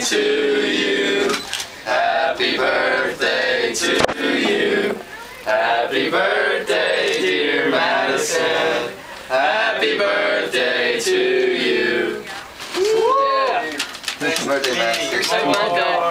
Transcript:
birthday to you. Happy birthday to you. Happy birthday, dear Madison. Happy birthday to you. Happy birthday, Madison. Happy birthday.